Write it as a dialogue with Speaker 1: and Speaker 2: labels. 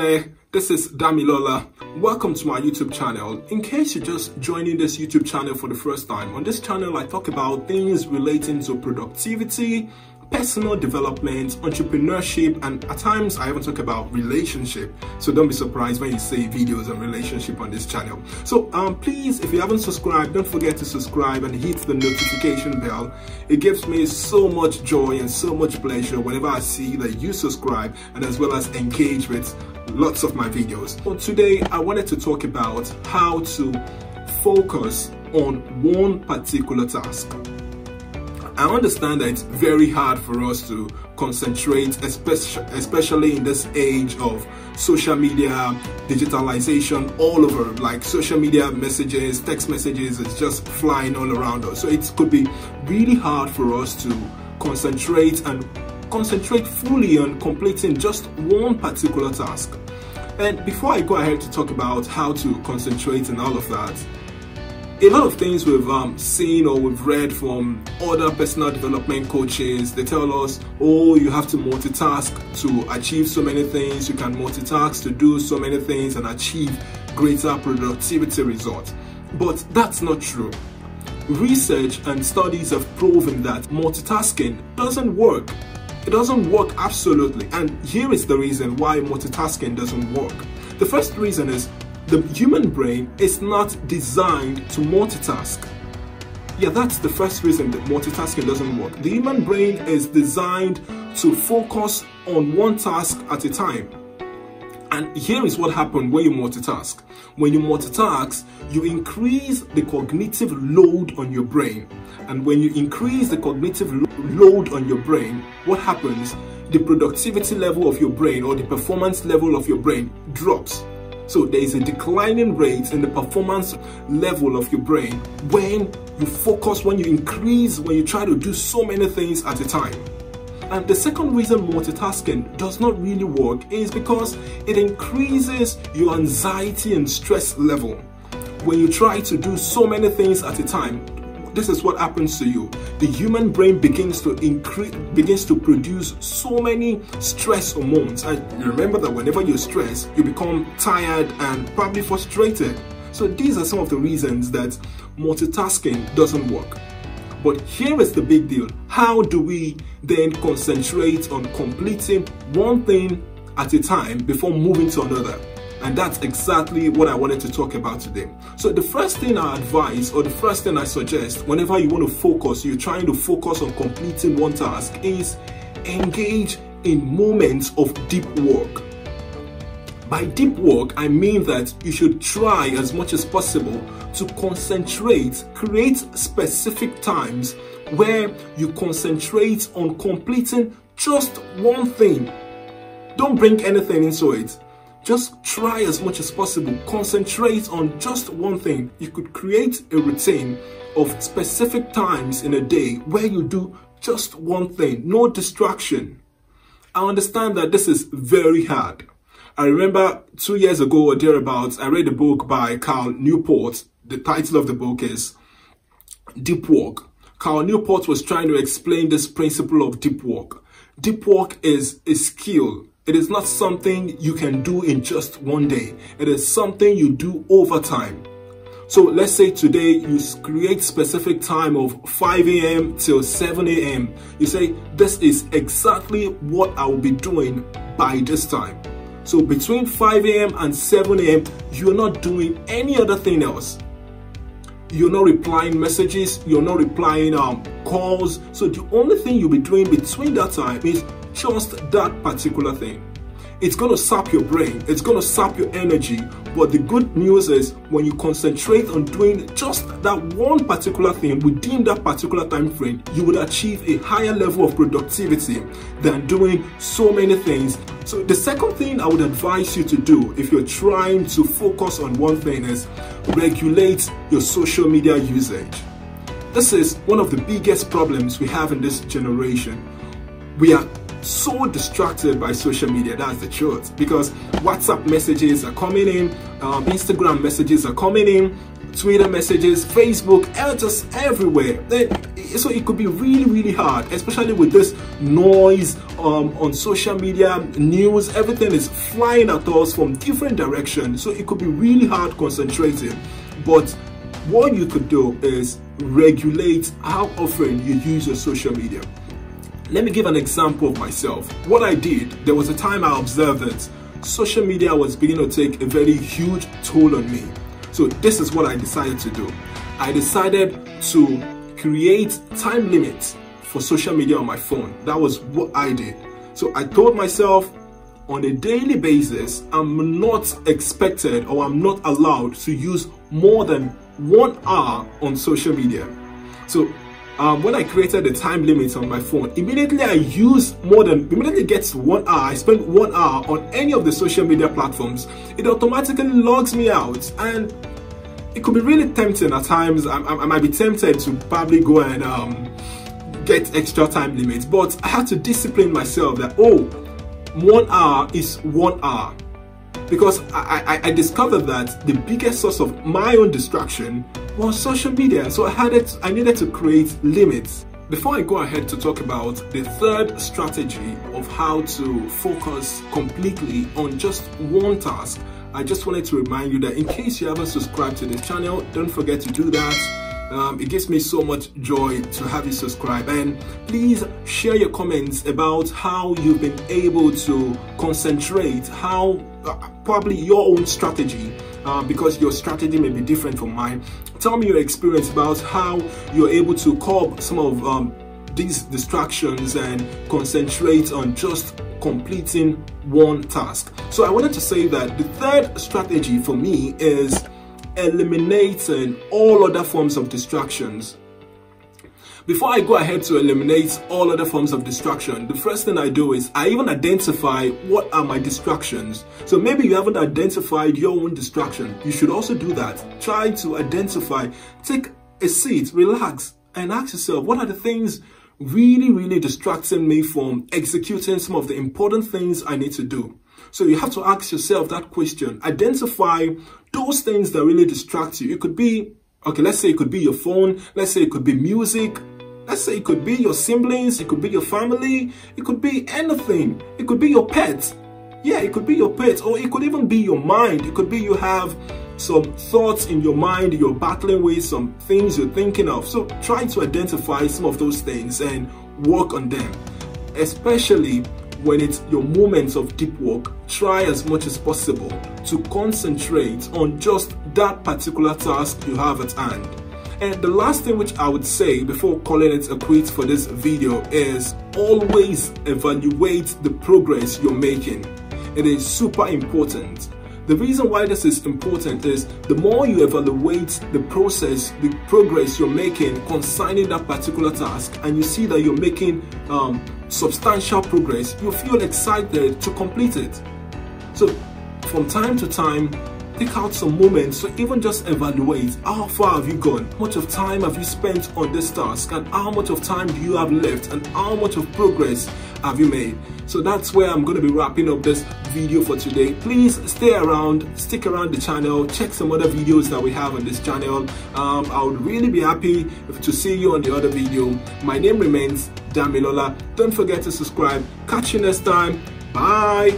Speaker 1: there, this is Damilola. Welcome to my YouTube channel. In case you're just joining this YouTube channel for the first time, on this channel I talk about things relating to productivity, personal development, entrepreneurship, and at times I even talk about relationship. So don't be surprised when you see videos on relationship on this channel. So um, please, if you haven't subscribed, don't forget to subscribe and hit the notification bell. It gives me so much joy and so much pleasure whenever I see that you subscribe and as well as engage with lots of my videos. So today I wanted to talk about how to focus on one particular task. I understand that it's very hard for us to concentrate, especially in this age of social media, digitalization all over, like social media messages, text messages, it's just flying all around us. So it could be really hard for us to concentrate and concentrate fully on completing just one particular task. And before I go ahead to talk about how to concentrate and all of that, a lot of things we've um, seen or we've read from other personal development coaches. They tell us oh you have to multitask to achieve so many things. You can multitask to do so many things and achieve greater productivity results. But that's not true. Research and studies have proven that multitasking doesn't work. It doesn't work absolutely. And here is the reason why multitasking doesn't work. The first reason is the human brain is not designed to multitask. Yeah, that's the first reason that multitasking doesn't work. The human brain is designed to focus on one task at a time. And here is what happens when you multitask. When you multitask, you increase the cognitive load on your brain. And when you increase the cognitive load on your brain, what happens? The productivity level of your brain or the performance level of your brain drops. So there is a declining rate in the performance level of your brain when you focus, when you increase, when you try to do so many things at a time. And the second reason multitasking does not really work is because it increases your anxiety and stress level. When you try to do so many things at a time, this is what happens to you. The human brain begins to increase, begins to produce so many stress hormones. And remember that whenever you're stressed, you become tired and probably frustrated. So these are some of the reasons that multitasking doesn't work. But here is the big deal. How do we then concentrate on completing one thing at a time before moving to another? And that's exactly what I wanted to talk about today. So the first thing I advise or the first thing I suggest whenever you want to focus, you're trying to focus on completing one task is engage in moments of deep work. By deep work, I mean that you should try as much as possible to concentrate, create specific times where you concentrate on completing just one thing. Don't bring anything into it. Just try as much as possible. Concentrate on just one thing. You could create a routine of specific times in a day where you do just one thing, no distraction. I understand that this is very hard. I remember two years ago or thereabouts, I read a book by Cal Newport. The title of the book is Deep Work. Cal Newport was trying to explain this principle of deep work. Deep work is a skill it is not something you can do in just one day. It is something you do over time. So let's say today you create specific time of 5 a.m. till 7 a.m. You say, this is exactly what I will be doing by this time. So between 5 a.m. and 7 a.m., you're not doing any other thing else. You're not replying messages, you're not replying um, calls. So the only thing you'll be doing between that time is just that particular thing. It's going to sap your brain, it's going to sap your energy. But the good news is when you concentrate on doing just that one particular thing within that particular time frame, you would achieve a higher level of productivity than doing so many things. So the second thing I would advise you to do if you're trying to focus on one thing is regulate your social media usage. This is one of the biggest problems we have in this generation. We are so distracted by social media that's the truth. Because whatsapp messages are coming in um, instagram messages are coming in twitter messages facebook just everywhere. So it could be really really hard especially with this noise um, on social media news everything is flying at us from different directions so it could be really hard concentrating. But what you could do is regulate how often you use your social media let me give an example of myself what i did there was a time i observed that social media was beginning to take a very huge toll on me so this is what i decided to do i decided to create time limits for social media on my phone. That was what I did. So I told myself on a daily basis, I'm not expected or I'm not allowed to use more than one hour on social media. So um, when I created the time limit on my phone, immediately I use more than, immediately gets one hour, I spend one hour on any of the social media platforms, it automatically logs me out and it could be really tempting at times. I, I, I might be tempted to probably go and um, get extra time limits, but I had to discipline myself that, oh, one hour is one hour. Because I, I, I discovered that the biggest source of my own distraction was social media. So I had it, I needed to create limits. Before I go ahead to talk about the third strategy of how to focus completely on just one task, I just wanted to remind you that in case you haven't subscribed to the channel, don't forget to do that. Um, it gives me so much joy to have you subscribe and please share your comments about how you've been able to concentrate, how uh, probably your own strategy uh, because your strategy may be different from mine. Tell me your experience about how you're able to curb some of um, these distractions and concentrate on just completing one task. So I wanted to say that the third strategy for me is eliminating all other forms of distractions. Before I go ahead to eliminate all other forms of distraction, the first thing I do is I even identify what are my distractions. So maybe you haven't identified your own distraction. You should also do that. Try to identify, take a seat, relax, and ask yourself, what are the things really, really distracting me from executing some of the important things I need to do. So you have to ask yourself that question. Identify those things that really distract you. It could be, okay, let's say it could be your phone. Let's say it could be music. Let's say it could be your siblings. It could be your family. It could be anything. It could be your pet. Yeah, it could be your pet or it could even be your mind. It could be you have some thoughts in your mind you're battling with, some things you're thinking of. So try to identify some of those things and work on them. Especially when it's your moments of deep work, try as much as possible to concentrate on just that particular task you have at hand. And the last thing which I would say before calling it a quit for this video is always evaluate the progress you're making. It is super important the reason why this is important is the more you evaluate the process, the progress you're making concerning that particular task, and you see that you're making um, substantial progress, you feel excited to complete it. So, from time to time, take out some moments to even just evaluate how far have you gone, how much of time have you spent on this task, and how much of time do you have left, and how much of progress have you made. So that's where I'm going to be wrapping up this video for today. Please stay around, stick around the channel, check some other videos that we have on this channel. Um, I would really be happy to see you on the other video. My name remains Damilola. Don't forget to subscribe. Catch you next time. Bye.